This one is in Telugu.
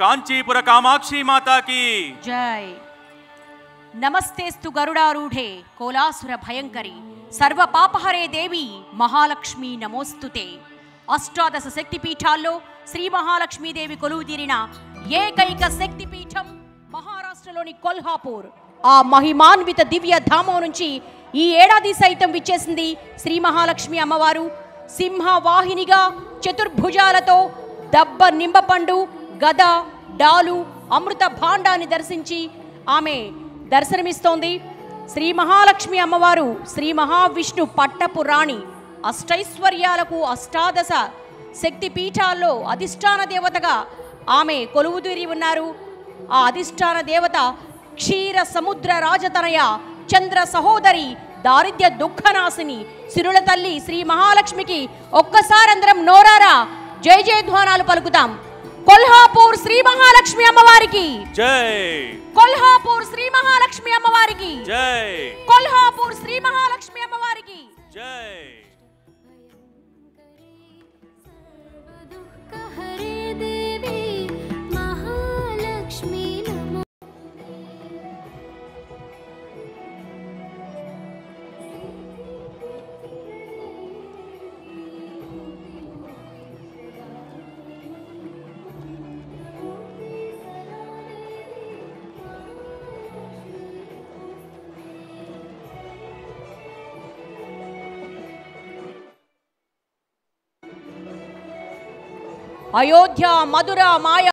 కాంచీపుర కామాక్షి మాతాకి. జై నమస్తేస్తు గరుడారూఢే కోలాసుర భయంకరి సర్వ పాపహరే దేవి మహాలక్ష్మి నమోస్తుతే. అష్టాదశ శక్తిపీఠాల్లో శ్రీ మహాలక్ష్మీదేవి కొలువుదీరిన ఏకైక శక్తిపీఠం మహారాష్ట్రలోని కొల్హాపూర్. ఆ మహిమాన్విత దివ్య ధామం నుంచి ఈ ఏడాది సైతం విచ్చేసింది శ్రీ మహాలక్ష్మి అమ్మవారు. సింహ వాహినిగా చతుర్భుజాలతో దబ్బ నింబపండు గద డాలు అమృత భాండాన్ని దర్శించి ఆమె దర్శనమిస్తోంది. శ్రీ మహాలక్ష్మి అమ్మవారు శ్రీ మహావిష్ణు పట్టపు రాణి అష్టైశ్వర్యాలకు అష్టాదశ శక్తి పీఠాల్లో అధిష్టాన దేవతగా ఆమె కొలువుదీరి ఉన్నారు. ఆ అధిష్టాన దేవత క్షీర సముద్ర రాజతనయ చంద్ర సహోదరి దారిద్ర్య దుఃఖనాశిని సిరుల తల్లి శ్రీ మహాలక్ష్మికి ఒక్కసారందరం నోరారా జయ జయధ్వానాలు పలుకుతాం. కొల్హాపూర్ శ్రీ మహాలక్ష్మి అమ్మవారికి. జై. కొల్హాపూర్ శ్రీ మహాలక్ష్మి అమ్మవారికి. జై. కొల్హాపూర్ శ్రీ మహాలక్ష్మి అమ్మవారికి. జై. अयोध्या मधुरा माया